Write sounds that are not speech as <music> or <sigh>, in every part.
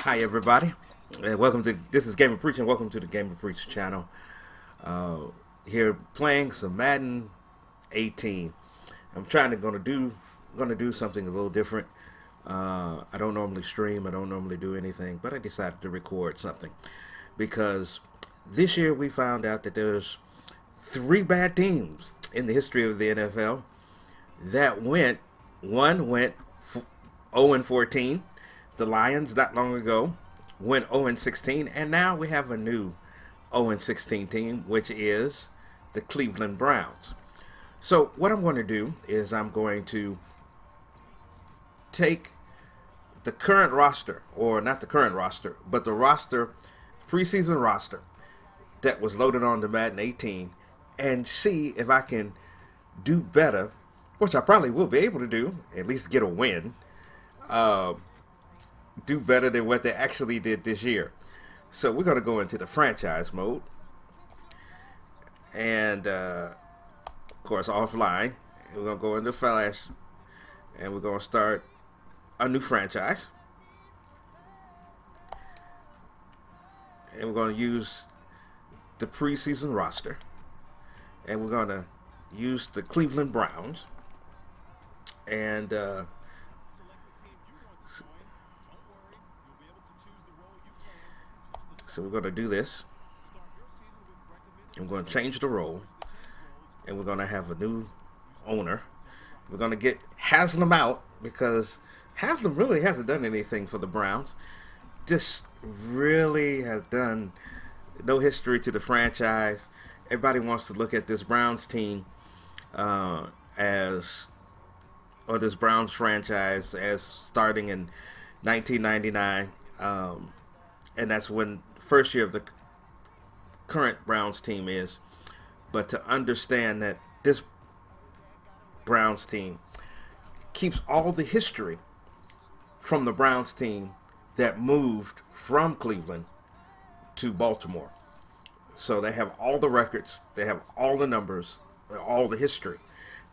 Hi everybody, and welcome to this is Game of Preaching. welcome to the GamerPreach channel. Uh, here playing some Madden 18. I'm trying to gonna do gonna do something a little different. Uh, I don't normally stream, I don't normally do anything, but I decided to record something because this year we found out that there's three bad teams in the history of the NFL that went one went 0 and 14 the Lions not long ago went 0 16, and now we have a new 0 16 team, which is the Cleveland Browns. So what I'm going to do is I'm going to take the current roster, or not the current roster, but the roster, preseason roster that was loaded on to Madden 18, and see if I can do better, which I probably will be able to do, at least get a win. Uh, do better than what they actually did this year. So we're going to go into the franchise mode. And, uh, of course, offline. We're going to go into Flash. And we're going to start a new franchise. And we're going to use the preseason roster. And we're going to use the Cleveland Browns. And, uh, So we're going to do this. I'm going to change the role. And we're going to have a new owner. We're going to get Haslam out because Haslam really hasn't done anything for the Browns. Just really has done no history to the franchise. Everybody wants to look at this Browns team uh, as, or this Browns franchise as starting in 1999. Um, and that's when first year of the current Browns team is, but to understand that this Browns team keeps all the history from the Browns team that moved from Cleveland to Baltimore. So they have all the records, they have all the numbers, all the history.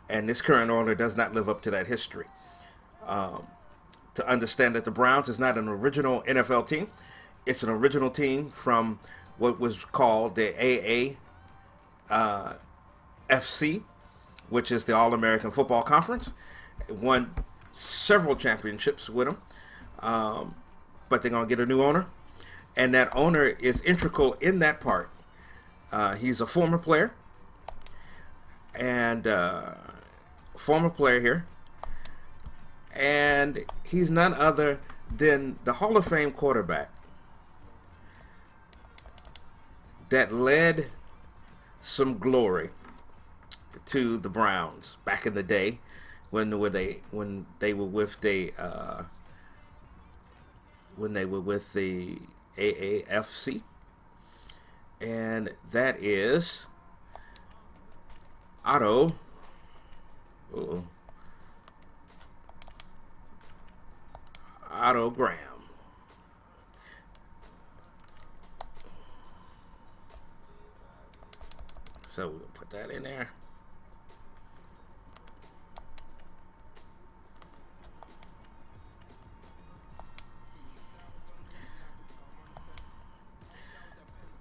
And this current owner does not live up to that history. Um, to understand that the Browns is not an original NFL team, it's an original team from what was called the AA uh, FC, which is the All American Football Conference. It won several championships with them, um, but they're gonna get a new owner, and that owner is integral in that part. Uh, he's a former player, and uh, former player here, and he's none other than the Hall of Fame quarterback that led some glory to the Browns back in the day when were they when they were with the uh, when they were with the AAFC and that is Otto uh -oh. Otto Graham So we'll put that in there.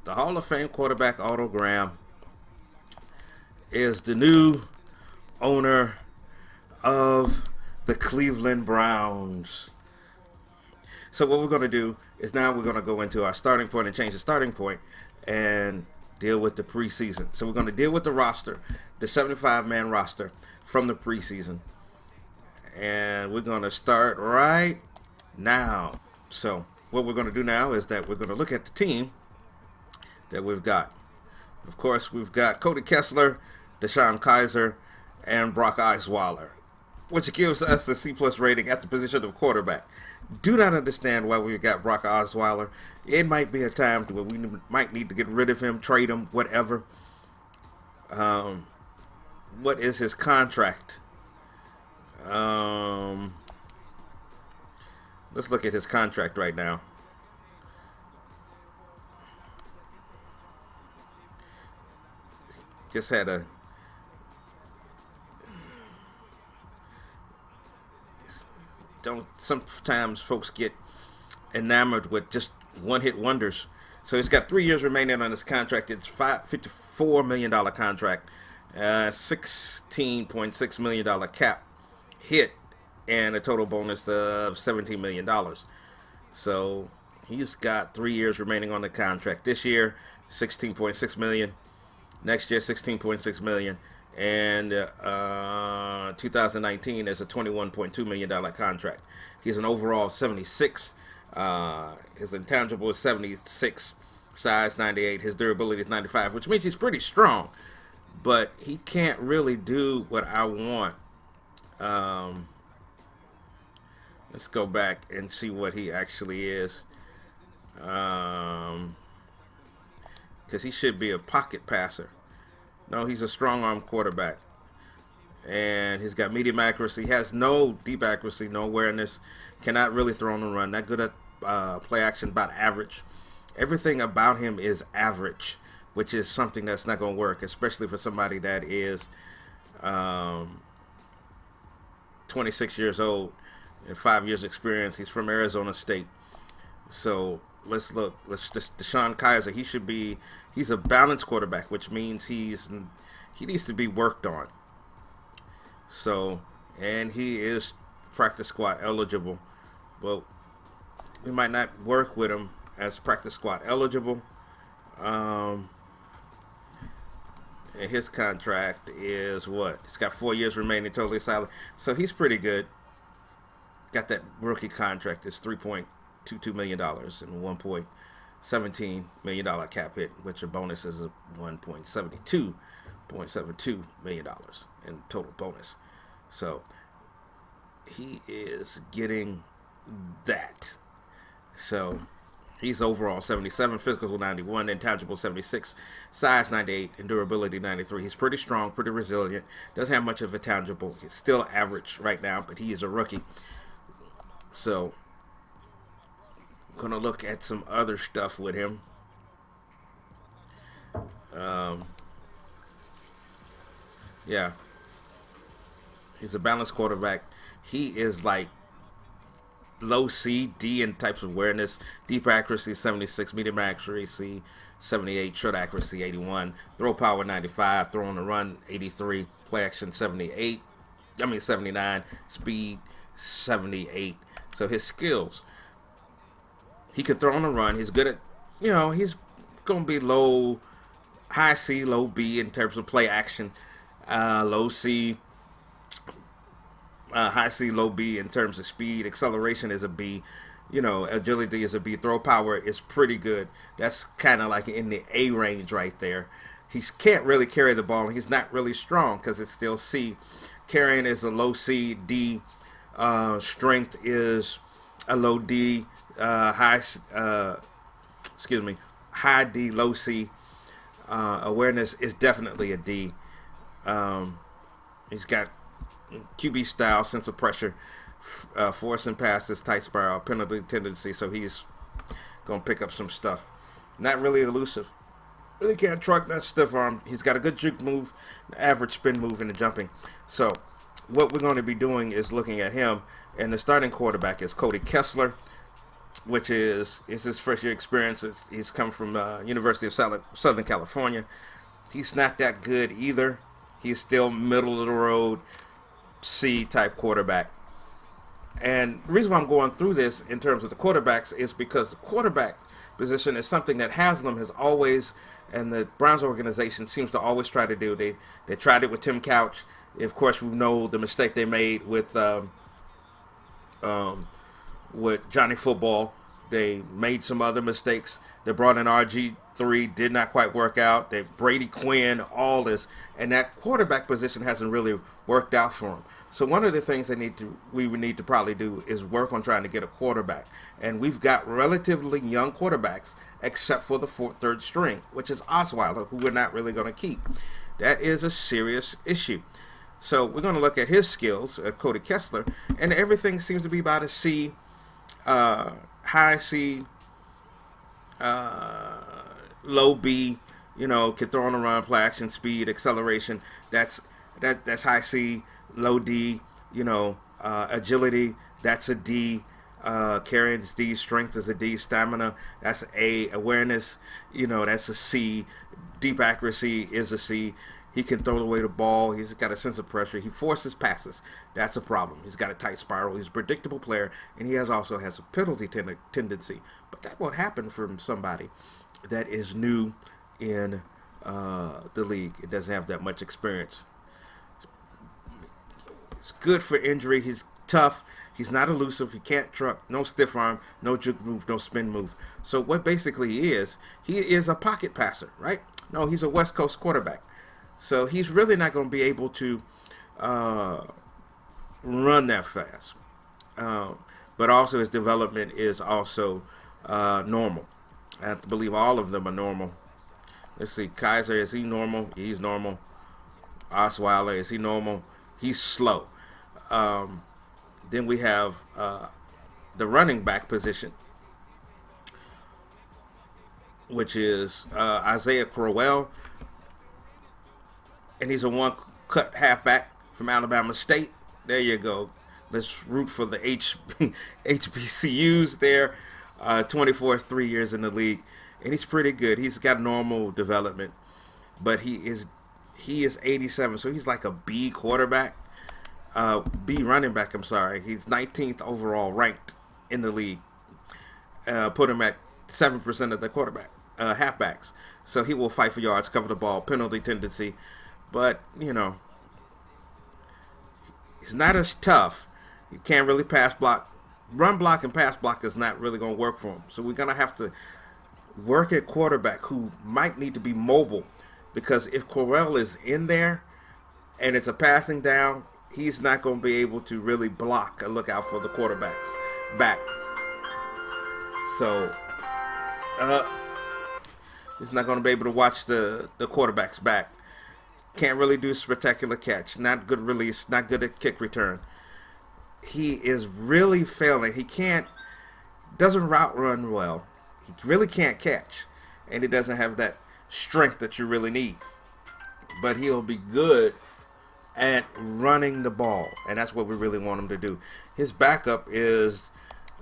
The Hall of Fame quarterback Otto Graham is the new owner of the Cleveland Browns. So what we're going to do is now we're going to go into our starting point and change the starting point and deal with the preseason. So we're going to deal with the roster, the 75 man roster from the preseason. And we're going to start right now. So what we're going to do now is that we're going to look at the team that we've got. Of course, we've got Cody Kessler, DeShone Kizer, and Brock Osweiler, which gives us the C plus rating at the position of quarterback do not understand why we got Brock Osweiler. It might be a time where we might need to get rid of him, trade him, whatever. Um, what is his contract? Um, let's look at his contract right now. Just had a don't sometimes folks get enamored with just one hit wonders. So he's got three years remaining on his contract. It's five fifty four million dollar contract, uh, sixteen point six million dollar cap hit, and a total bonus of seventeen million dollars. So he's got three years remaining on the contract. This year, sixteen point six million. Next year, sixteen point six million and uh, 2019 is a 21.2 million dollar contract. He's an overall 76. Uh, his intangible is 76, size 98. His durability is 95, which means he's pretty strong, but he can't really do what I want. Um, let's go back and see what he actually is. Um, because he should be a pocket passer. No, he's a strong arm quarterback. And he's got medium accuracy. Has no deep accuracy, no awareness. Cannot really throw on the run. Not good at uh, play action, about average. Everything about him is average, which is something that's not going to work, especially for somebody that is um, 26 years old and five years experience. He's from Arizona State. So let's look. Let's just DeShone Kizer. He should be. He's a balanced quarterback, which means he's he needs to be worked on. So, and he is practice squad eligible. Well, we might not work with him as practice squad eligible. Um, and his contract is what? He's got four years remaining, totally silent. So he's pretty good. Got that rookie contract. It's three point two two million dollars and one point seventeen million dollar cap hit, which a bonus is a one point seventy two point seven two million dollars in total bonus. So he is getting that. So he's overall 77, physical 91, intangible 76, size 98, and durability 93. He's pretty strong, pretty resilient. Doesn't have much of a tangible. He's still average right now, but he is a rookie. So gonna look at some other stuff with him. Um, yeah, he's a balanced quarterback. He is like low C, D in types of awareness, deep accuracy 76, medium accuracy 78, short accuracy 81, throw power 95, throw on the run 83, play action 78, I mean 79, speed 78. So his skills he can throw on the run. He's good at, you know, he's going to be low, high C, low B in terms of play action. Uh, low C, uh, high C, low B in terms of speed. Acceleration is a B. You know, agility is a B. Throw power is pretty good. That's kind of like in the A range right there. He can't really carry the ball. He's not really strong because it's still C. Carrying is a low C. D. Uh, strength is a low D uh, high, uh, excuse me, high D, low C. Uh, awareness is definitely a D. Um, he's got QB style, sense of pressure, uh, forcing passes, tight spiral, penalty tendency. So he's gonna pick up some stuff. Not really elusive. Really can't truck that stiff arm. He's got a good juke move, average spin move, and the jumping. So what we're going to be doing is looking at him. And the starting quarterback is Cody Kessler which is is his first year experience. It's, he's come from uh, University of Southern California. He's not that good either. He's still middle of the road C type quarterback. And the reason why I'm going through this in terms of the quarterbacks is because the quarterback position is something that Haslam has always and the Browns organization seems to always try to do. They they tried it with Tim Couch. Of course, we know the mistake they made with um, um, with Johnny Football. They made some other mistakes. They brought in RG3, did not quite work out. They Brady Quinn, all this, and that quarterback position hasn't really worked out for them. So one of the things they need to we would need to probably do is work on trying to get a quarterback. And we've got relatively young quarterbacks, except for the fourth, third string, which is Osweiler, who we're not really going to keep. That is a serious issue. So we're going to look at his skills, uh, Cody Kessler, and everything seems to be about a C uh, high C, uh, low B. You know, can throw on the run, play action, speed, acceleration. That's that that's high C, low D. You know, uh, agility, That's a D. Uh, carrying D. Strength is a D. Stamina. That's A. Awareness. You know, that's a C. Deep accuracy is a C. He can throw away the ball. He's got a sense of pressure. He forces passes. That's a problem. He's got a tight spiral. He's a predictable player, and he has also has a penalty ten tendency. But that won't happen from somebody that is new in uh, the league. It doesn't have that much experience. It's good for injury. He's tough. He's not elusive. He can't truck. No stiff arm. No juke move. No spin move. So what basically he is, he is a pocket passer, right? No, he's a West Coast quarterback. So he's really not going to be able to uh, run that fast. Um, but also his development is also uh, normal. I have to believe all of them are normal. Let's see, Kizer, is he normal? He's normal. Osweiler, is he normal? He's slow. Um, then we have uh, the running back position, which is uh, Isaiah Crowell and he's a one cut halfback from Alabama State. There you go. Let's root for the H <laughs> HBCUs there. Uh, 24, three years in the league, and he's pretty good. He's got normal development, but he is he is 87, so he's like a B quarterback, uh, B running back. I'm sorry, he's 19th overall ranked in the league. Uh, put him at seven percent of the quarterback uh, halfbacks, so he will fight for yards, cover the ball, penalty tendency. But, you know, he's not as tough. He can't really pass block. Run block and pass block is not really going to work for him. So we're going to have to work at quarterback who might need to be mobile because if Crowell is in there and it's a passing down, he's not going to be able to really block and look out for the quarterback's back. So, uh, he's not going to be able to watch the, the quarterback's back. Can't really do spectacular catch. Not good release. Not good at kick return. He is really failing. He can't, doesn't route run well. He really can't catch. And he doesn't have that strength that you really need. But he'll be good at running the ball. And that's what we really want him to do. His backup is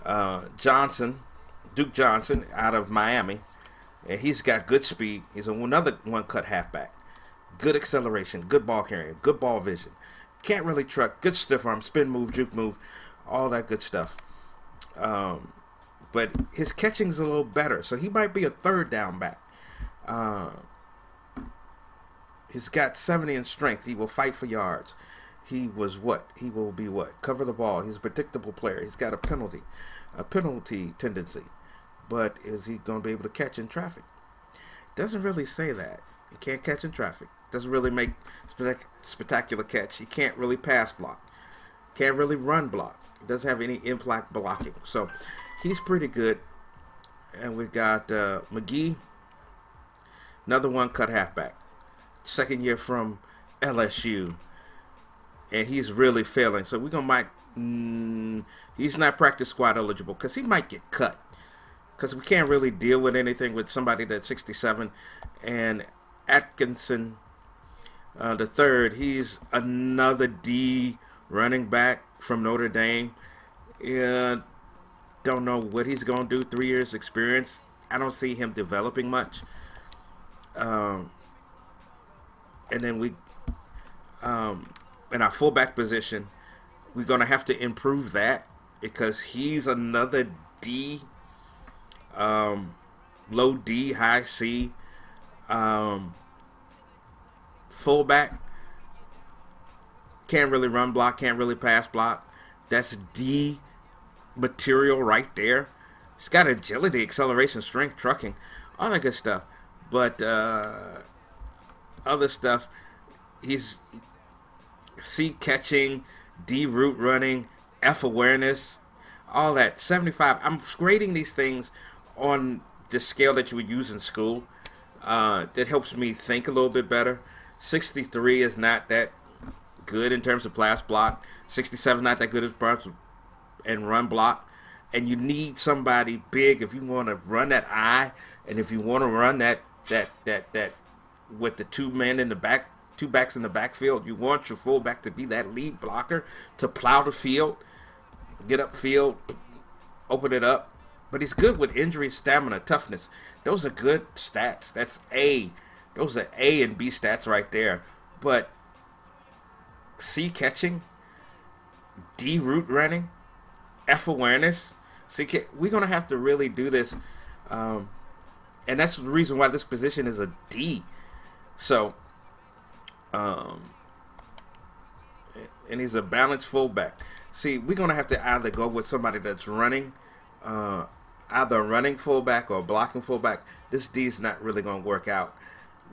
uh, Johnson, Duke Johnson out of Miami. And he's got good speed. He's another one cut halfback good acceleration, good ball carrying, good ball vision. Can't really truck, good stiff arm, spin move, juke move, all that good stuff. Um, but his catching's a little better, so he might be a third down back. Uh, he's got 70 in strength. He will fight for yards. He was what? He will be what? Cover the ball. He's a predictable player. He's got a penalty, a penalty tendency. But is he going to be able to catch in traffic? Doesn't really say that. He can't catch in traffic. Doesn't really make spectacular catch. He can't really pass block. Can't really run block. He doesn't have any impact blocking. So he's pretty good. And we got uh, McGee, another one cut halfback. Second year from LSU. And he's really failing. So we're going to might, mm, he's not practice squad eligible because he might get cut. Because we can't really deal with anything with somebody that's 67. And Atkinson uh, the third, he's another D running back from Notre Dame. And don't know what he's going to do. Three years experience. I don't see him developing much. Um, and then we, um, in our fullback position, we're going to have to improve that because he's another D, um, low D, high C. Um, fullback. Can't really run block, can't really pass block. That's D material right there. He's got agility, acceleration, strength, trucking, all that good stuff. But uh, other stuff, he's C catching, D route running, F awareness, all that. 75. I'm grading these things on the scale that you would use in school. Uh, that helps me think a little bit better. 63 is not that good in terms of pass block. 67 not that good as parts and run block. And you need somebody big if you want to run that eye, and if you want to run that that that that with the two men in the back, two backs in the backfield. You want your fullback to be that lead blocker to plow the field. get upfield, open it up. But he's good with injury, stamina, toughness. Those are good stats. That's A. Those are A and B stats right there. But C catching, D route running, F awareness. See, we're gonna have to really do this, um, and that's the reason why this position is a D. So, um, and he's a balanced fullback. See, we're gonna have to either go with somebody that's running, uh, either running fullback or blocking fullback. This D is not really gonna work out.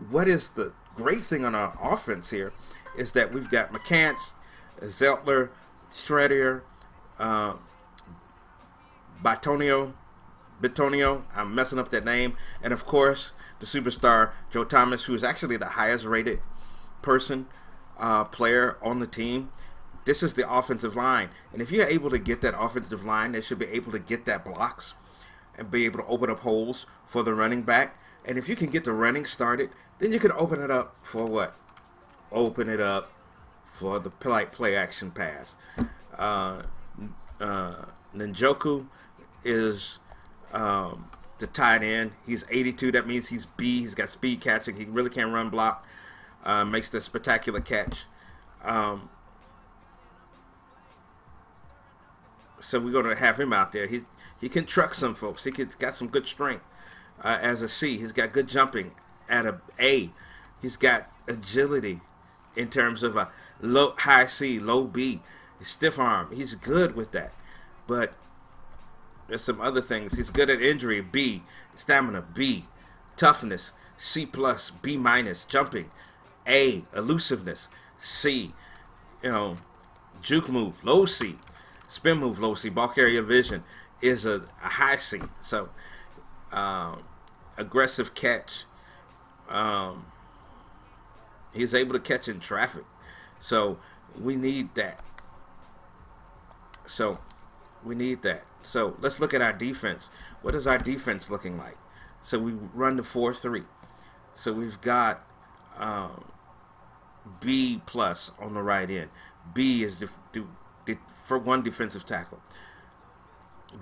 What is the great thing on our offense here is that we've got McCants, Zeitler, Stradier, uh, Batonio, Bitonio, I'm messing up that name, and of course the superstar Joe Thomas, who is actually the highest rated person uh, player on the team. This is the offensive line, and if you're able to get that offensive line, they should be able to get that blocks and be able to open up holes for the running back. And if you can get the running started, then you can open it up for what? Open it up for the play, play action pass. Uh, uh, Njoku is um, the tight end. He's 82. That means he's B. He's got speed catching. He really can't run block. Uh, makes the spectacular catch. Um, so we're going to have him out there. He he can truck some folks. He has got some good strength uh, as a C. He's got good jumping at a A. He's got agility in terms of a low high C, low B, stiff arm. He's good with that. But there's some other things. He's good at injury, B, stamina, B, toughness, C plus, B minus, jumping, A, elusiveness, C, you know, juke move, low C, spin move, low C, ball carrier vision is a, a high C. So um, aggressive catch. Um, he's able to catch in traffic. So we need that. So we need that. So let's look at our defense. What is our defense looking like? So we run the 4 3. So we've got um, B plus on the right end. B is the, the, the, for one defensive tackle.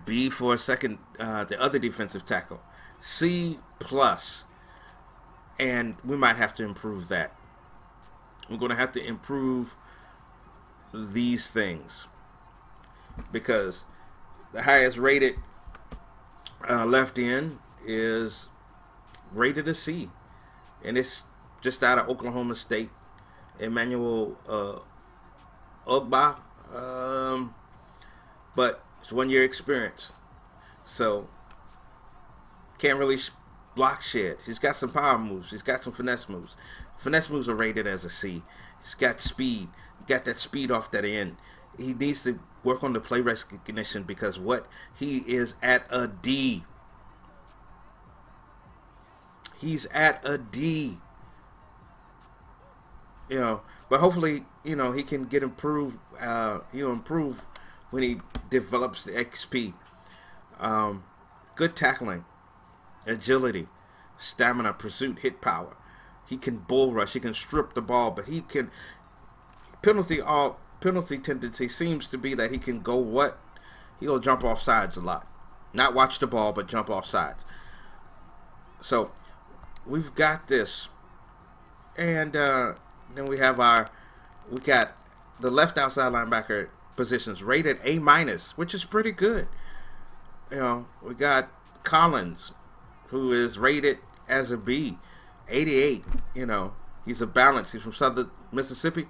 B for a second, uh, the other defensive tackle. C plus, and we might have to improve that. We're going to have to improve these things because the highest rated uh, left end is rated a C, and it's just out of Oklahoma State. Emmanuel uh, Ogbah, um, but it's one year experience, so can't really block shit. He's got some power moves. He's got some finesse moves. Finesse moves are rated as a C. He's got speed. Got that speed off that end. He needs to work on the play recognition because what he is at a D. He's at a D. You know, but hopefully, you know, he can get improved. Uh, he'll improve when he develops the XP. Um, good tackling, agility, stamina, pursuit, hit power. He can bull rush. He can strip the ball, but he can penalty all penalty tendency seems to be that he can go what? He'll jump off sides a lot. Not watch the ball, but jump off sides. So we've got this. And uh, then we have our we got the left outside linebacker positions rated A minus, which is pretty good. You know, we got Collins, who is rated as a B, 88. You know, he's a balance. He's from Southern Mississippi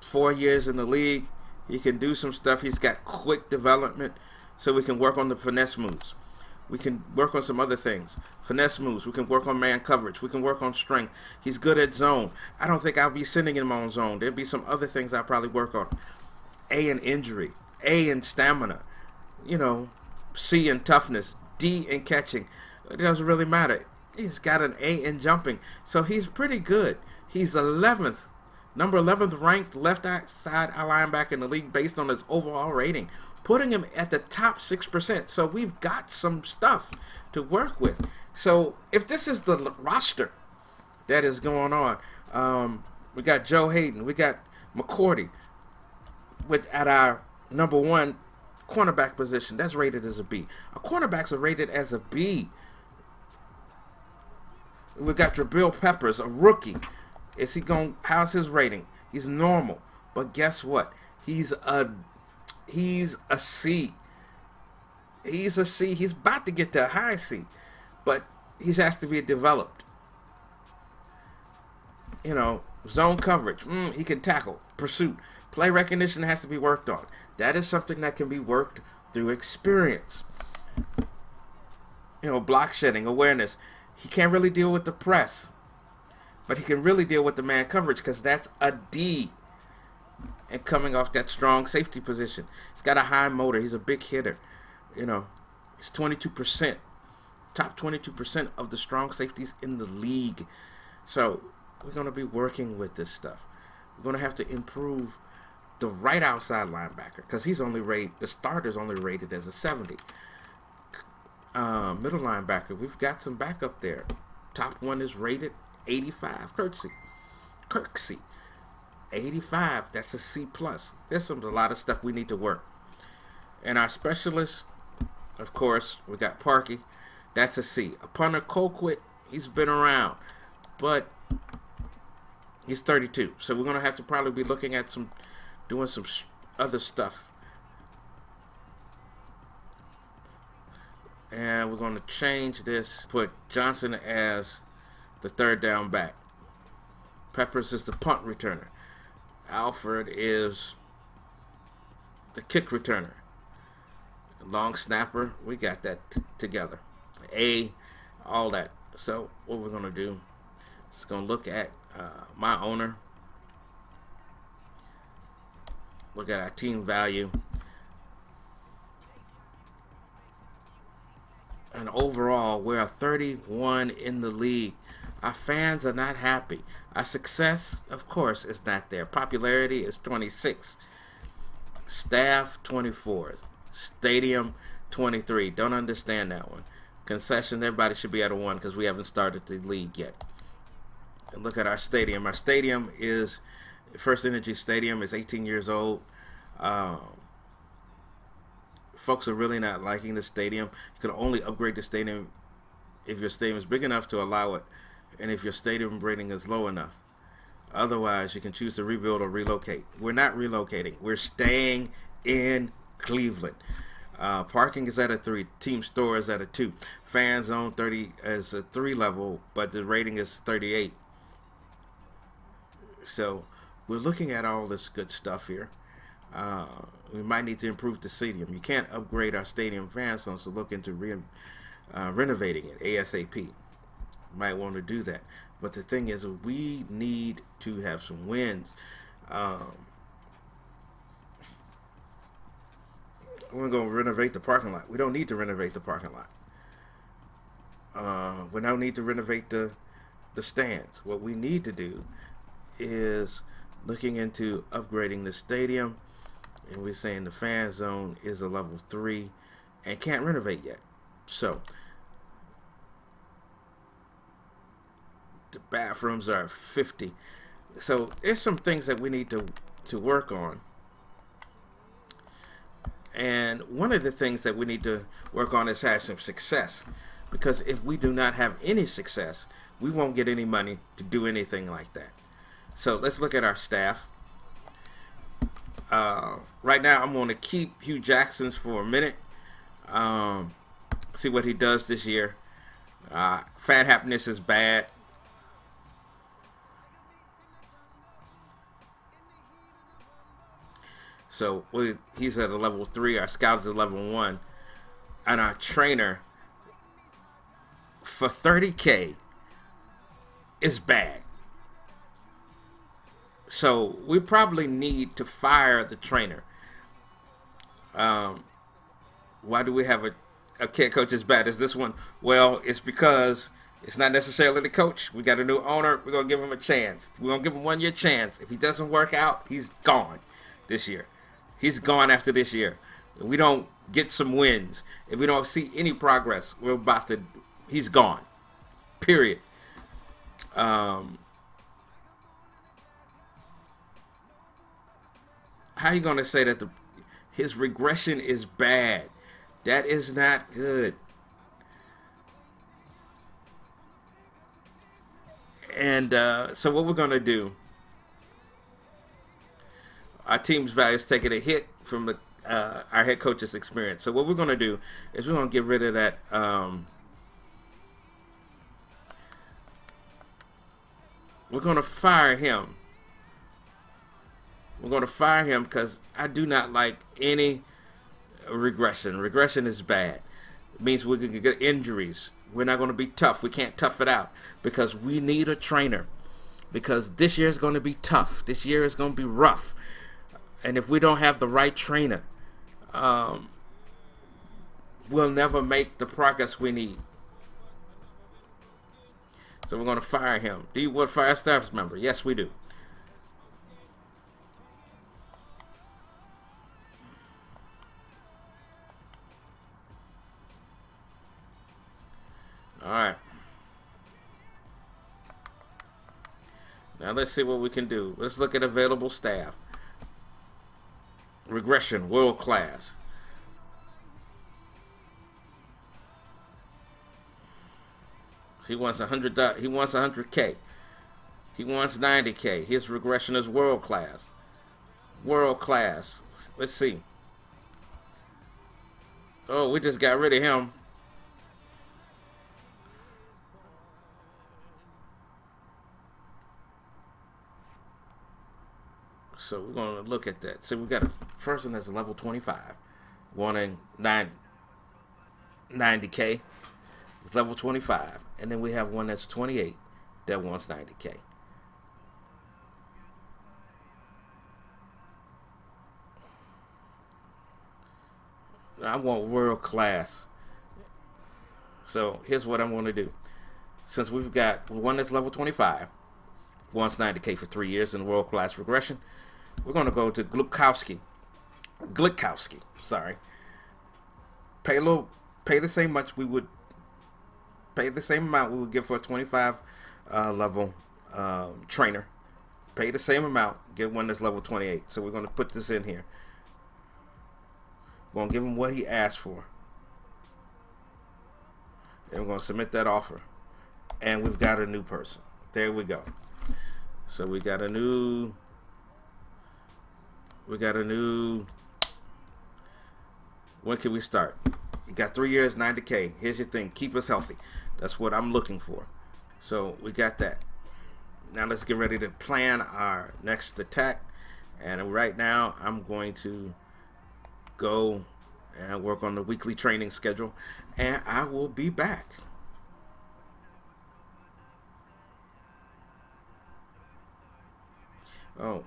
four years in the league. He can do some stuff. He's got quick development, so we can work on the finesse moves. We can work on some other things. Finesse moves. We can work on man coverage. We can work on strength. He's good at zone. I don't think I'll be sending him on zone. There'll be some other things I'll probably work on. A in injury. A in stamina. You know, C in toughness. D in catching. It doesn't really matter. He's got an A in jumping. So he's pretty good. He's 11th number 11th ranked left side linebacker in the league based on his overall rating, putting him at the top 6%. So we've got some stuff to work with. So if this is the roster that is going on, um, we got Joe Haden, we got McCourty with at our number one cornerback position, that's rated as a B. Our cornerbacks are rated as a B. We got Jabril Peppers, a rookie. Is he going? How's his rating? He's normal, but guess what? He's a he's a C. He's a C. He's about to get to a high C, but he has to be developed. You know, zone coverage. Mm, he can tackle. Pursuit. Play recognition has to be worked on. That is something that can be worked through experience. You know, block shedding, awareness. He can't really deal with the press, but he can really deal with the man coverage because that's a D. And coming off that strong safety position, he's got a high motor. He's a big hitter. You know, he's 22%, top 22% of the strong safeties in the league. So we're going to be working with this stuff. We're going to have to improve the right outside linebacker because he's only rated, the starter's only rated as a 70. Uh, middle linebacker, we've got some backup there. Top one is rated 85. Kirksey. Kirksey. 85. That's a C plus. There's some a lot of stuff we need to work. And our specialist, of course, we got Parkey. That's a C. A punter Colquitt, he's been around, but he's 32. So we're gonna have to probably be looking at some, doing some other stuff. And we're gonna change this. Put Johnson as the third down back. Peppers is the punt returner. Alford is the kick returner. Long snapper, we got that together. A, all that. So what we're gonna do is gonna look at uh, my owner. Look at our team value. And overall, we're 31 in the league. Our fans are not happy. Our success, of course, is not there. Popularity is 26. Staff, 24. Stadium, 23. Don't understand that one. Concession, everybody should be at a 1 because we haven't started the league yet. And look at our stadium. Our stadium is, FirstEnergy Stadium is 18 years old. Um, folks are really not liking the stadium. You can only upgrade the stadium if your stadium is big enough to allow it and if your stadium rating is low enough. Otherwise, you can choose to rebuild or relocate. We're not relocating. We're staying in Cleveland. Uh, parking is at a three. Team store is at a two. Fan zone 30 is a three level, but the rating is 38. So we're looking at all this good stuff here. Uh, we might need to improve the stadium. You can't upgrade our stadium fan zone, so look into re uh, renovating it ASAP might want to do that. But the thing is, we need to have some wins. Um, we're going to renovate the parking lot. We don't need to renovate the parking lot. Uh, we don't need to renovate the the stands. What we need to do is looking into upgrading the stadium, and we're saying the fan zone is a level three, and can't renovate yet. So the bathrooms are 50 so there's some things that we need to to work on. And one of the things that we need to work on is have some success because if we do not have any success we won't get any money to do anything like that so let's look at our staff uh, right now I'm going to keep Hue Jackson's for a minute um, see what he does this year uh, fat happiness is bad So we, he's at a level three. Our scout is at level one, and our trainer for 30k is bad. So we probably need to fire the trainer. Um, why do we have a, a kid coach as bad as this one? Well, it's because it's not necessarily the coach. We got a new owner. We're gonna give him a chance. We're gonna give him one year chance. If he doesn't work out, he's gone this year. He's gone after this year. If we don't get some wins, if we don't see any progress, we're about to. He's gone. Period. Um, how you gonna say that the His regression is bad. That is not good. And uh, so what we're going to do, our team's value is taking a hit from the uh, our head coach's experience. So what we're going to do is we're to get rid of that. Um, we're going to fire him. We're going to fire him because I do not like any regression. Regression is bad. It means we can get injuries. We're not going to be tough. We can't tough it out because we need a trainer. Because this year is going to be tough. This year is going to be rough. And if we don't have the right trainer, um, we'll never make the progress we need. So we're going to fire him. Do you want fire staff member? Yes, we do. Let's see what we can do. Let's look at available staff. Regression, world class. He wants a hundred. He wants a hundred k. He wants ninety k. His regression is world class. World class. Let's see. Oh, we just got rid of him. So we're going to look at that. So we've got a person that's a level 25, wanting 9, 90k, level 25. And then we have one that's 28 that wants 90k. I want world class. So here's what I'm going to do. Since we've got one that's level 25, wants 90k for three years in world class regression, we're going to go to Glukowski. Glikowski, sorry. Pay little, pay the same much we would pay the same amount we would give for a 25 uh, level um, trainer. Pay the same amount, get one that's level 28. So we're going to put this in here. We're going to give him what he asked for. And we're going to submit that offer. And we've got a new person. There we go. So we got a new we got a new. When can we start? You got three years, 90K. Here's your thing. Keep us healthy. That's what I'm looking for. So we got that. Now let's get ready to plan our next attack. And right now I'm going to go and work on the weekly training schedule. And I will be back. Oh.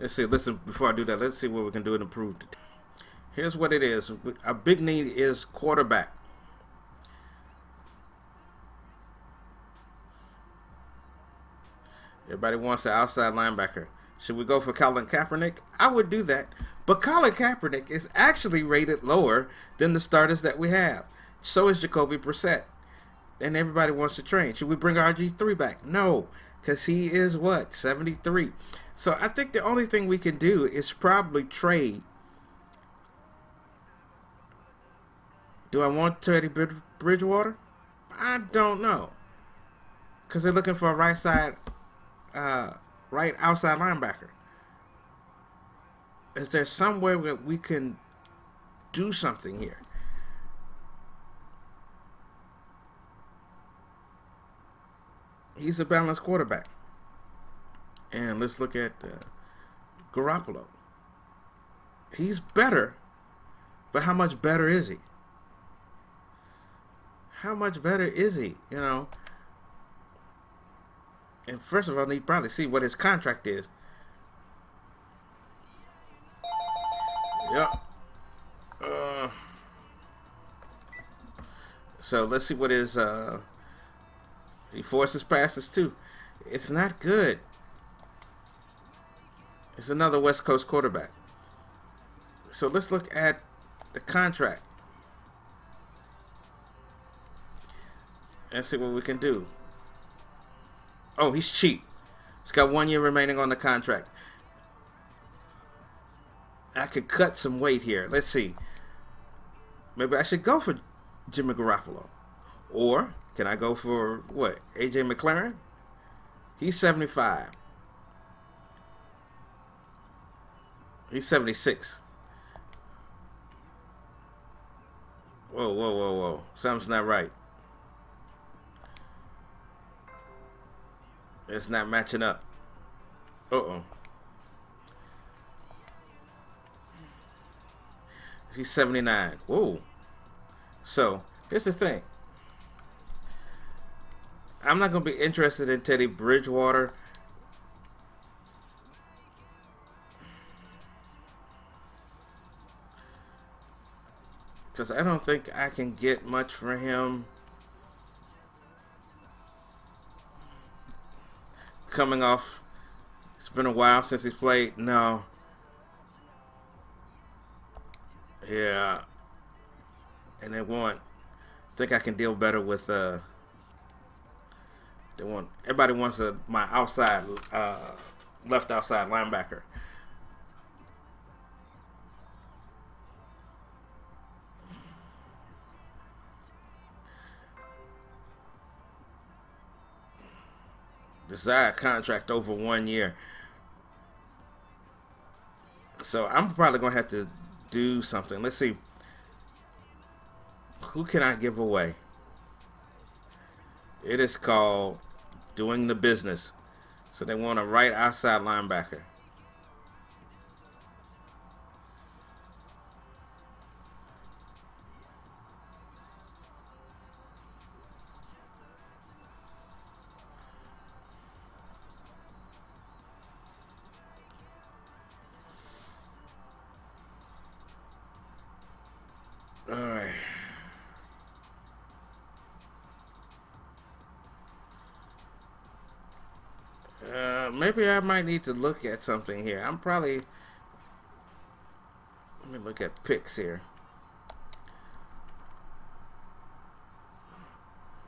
Let's see. Listen, before I do that, let's see what we can do to improve. Here's what it is. A big need is quarterback. Everybody wants the outside linebacker. Should we go for Colin Kaepernick? I would do that. But Colin Kaepernick is actually rated lower than the starters that we have. So is Jacoby Brissett. And everybody wants to train. Should we bring RG3 back? No, because he is what? 73. So I think the only thing we can do is probably trade. Do I want Teddy Bridgewater? I don't know. Because they're looking for a right side, uh, right outside linebacker. Is there somewhere where we can do something here? He's a balanced quarterback. And let's look at uh, Garoppolo. He's better, but how much better is he? How much better is he? You know. And first of all, need probably see what his contract is. Yep. Uh, so let's see what his uh, he forces passes too. It's not good. It's another West Coast quarterback. So let's look at the contract. and see what we can do. Oh, he's cheap. He's got one year remaining on the contract. I could cut some weight here. Let's see. Maybe I should go for Jimmy Garoppolo. Or can I go for what? AJ McCarron? He's 75. He's 76. Whoa, whoa, whoa, whoa. Something's not right. It's not matching up. Uh-oh. He's 79. Whoa. So, here's the thing. I'm not going to be interested in Teddy Bridgewater. Because I don't think I can get much for him. Coming off, it's been a while since he's played. No. Yeah. And they want, I think I can deal better with, uh, they want, everybody wants a, my outside, uh, left outside linebacker. desired contract over one year. So I'm probably going to have to do something. Let's see. Who can I give away? It is called doing the business. So they want a right outside linebacker. I might need to look at something here. I'm probably... Let me look at picks here.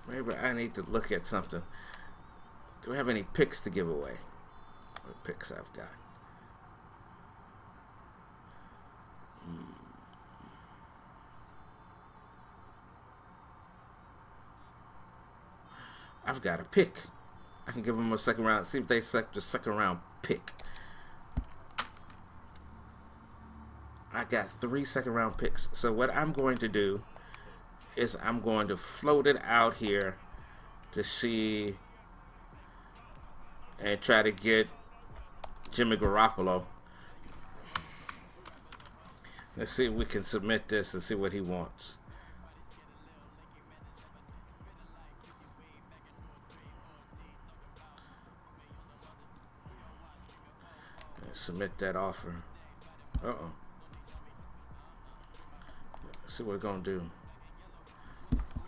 Maybe I need to look at something. Do we have any picks to give away? What picks I've got? Hmm. I've got a pick. I can give them a second round. See if they select the second round pick. I got three second round picks. So what I'm going to do is I'm going to float it out here to see and try to get Jimmy Garoppolo. Let's see if we can submit this and see what he wants. Submit that offer. Uh-oh. See what we're going to do.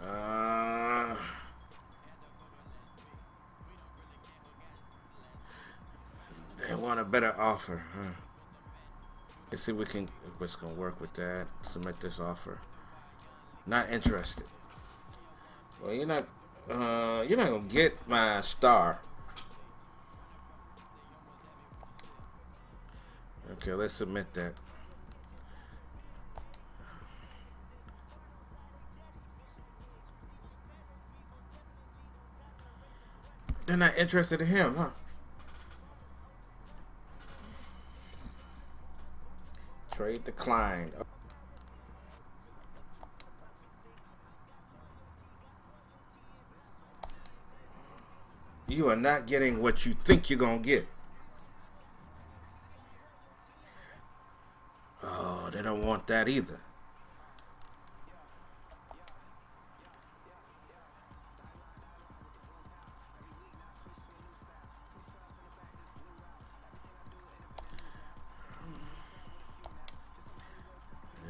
Uh, they want a better offer. Huh? Let's see if we can, going to work with that. Submit this offer. Not interested. Well, you're not, uh, you're not to get my star. Okay, let's submit that. They're not interested in him, huh? Trade declined. Oh. You are not getting what you think you're going to get. they don't want that either.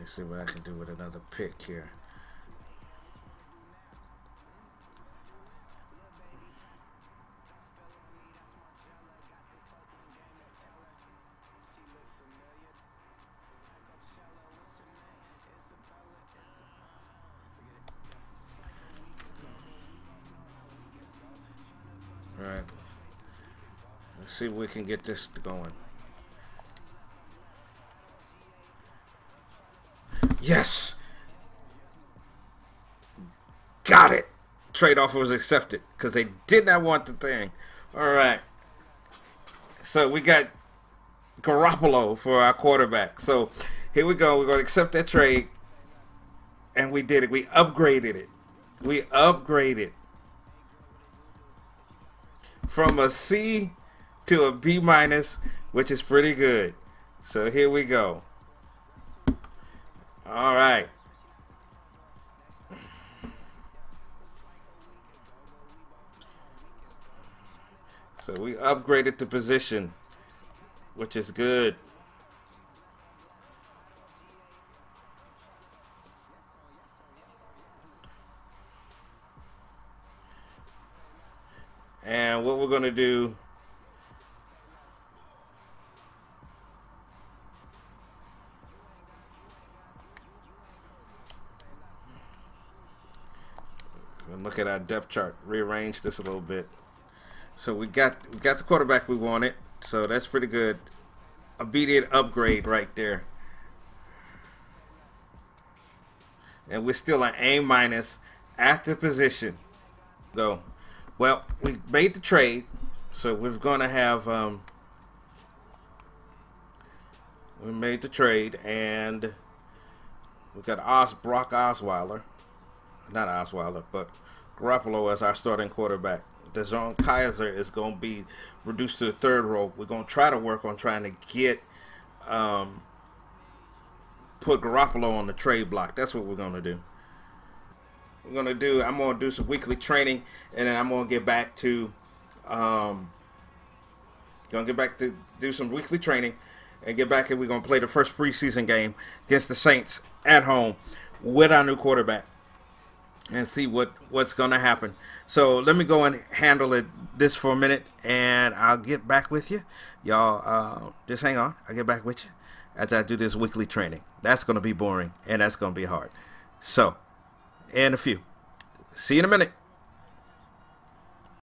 See what I can do with another pick here. See if we can get this going. Yes. Got it. Trade offer was accepted because they did not want the thing. All right. So we got Garoppolo for our quarterback. So here we go. We're going to accept that trade. And we did it. We upgraded it. We upgraded from a C to a B minus, which is pretty good. So here we go. All right. So we upgraded the position, which is good. And what we're going to do look at our depth chart, rearrange this a little bit. So we got we got the quarterback we wanted. So that's pretty good. Immediate upgrade right there. And we're still an A minus at the position. Go. Well, we made the trade. So we're gonna have um we made the trade and we got Os Brock Osweiler. Not Osweiler, but Garoppolo as our starting quarterback. DeShone Kizer is going to be reduced to the third row. We're going to try to work on trying to get um, put Garoppolo on the trade block. That's what we're going to do. We're going to do. I'm going to do some weekly training, and then I'm going to get back to. Um, going to get back to do some weekly training, and get back and we're going to play the first preseason game against the Saints at home with our new quarterback and see what what's gonna happen. So let me go and handle it this for a minute, and I'll get back with you, y'all. Uh, just hang on. I'll get back with you as I do this weekly training. That's gonna be boring and that's gonna be hard. So, and a few. See you in a minute.